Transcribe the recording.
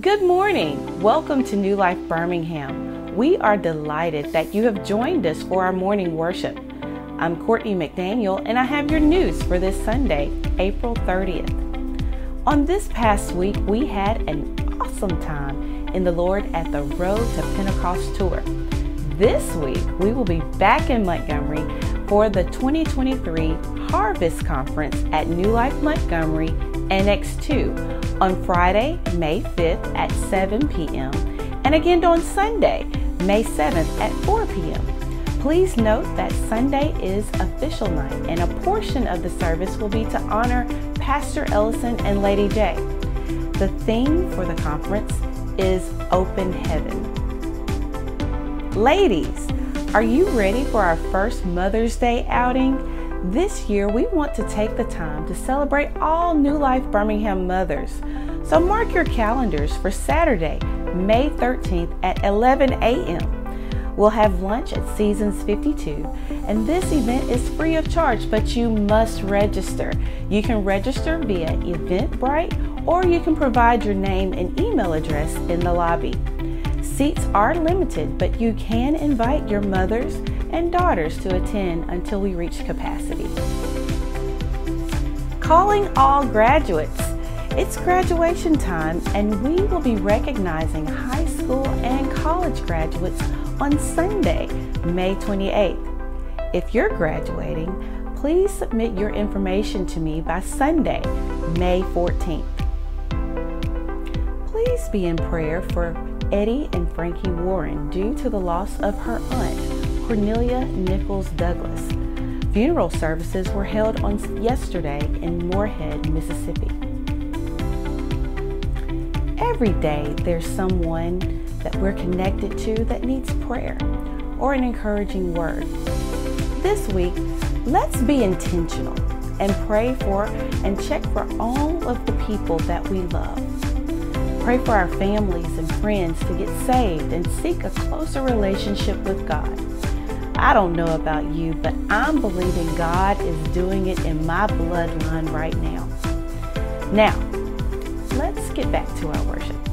Good morning. Welcome to New Life Birmingham. We are delighted that you have joined us for our morning worship. I'm Courtney McDaniel, and I have your news for this Sunday, April 30th. On this past week, we had an awesome time in the Lord at the Road to Pentecost tour. This week, we will be back in Montgomery for the 2023 Harvest Conference at New Life Montgomery Annex 2 on Friday, May 5th at 7 p.m. and again on Sunday, May 7th at 4 p.m. Please note that Sunday is official night and a portion of the service will be to honor Pastor Ellison and Lady J. The theme for the conference is Open Heaven. Ladies, are you ready for our first Mother's Day outing? This year, we want to take the time to celebrate all New Life Birmingham mothers. So mark your calendars for Saturday, May 13th at 11 a.m. We'll have lunch at Seasons 52, and this event is free of charge, but you must register. You can register via Eventbrite or you can provide your name and email address in the lobby. Seats are limited, but you can invite your mothers and daughters to attend until we reach capacity. Calling all graduates. It's graduation time, and we will be recognizing high school and college graduates on Sunday, May 28th. If you're graduating, please submit your information to me by Sunday, May 14th. Please be in prayer for Eddie and Frankie Warren due to the loss of her aunt, Cornelia Nichols Douglas. Funeral services were held on yesterday in Moorhead, Mississippi. Every day there's someone that we're connected to that needs prayer or an encouraging word. This week, let's be intentional and pray for and check for all of the people that we love. Pray for our families and friends to get saved and seek a closer relationship with God. I don't know about you, but I'm believing God is doing it in my bloodline right now. Now, let's get back to our worship.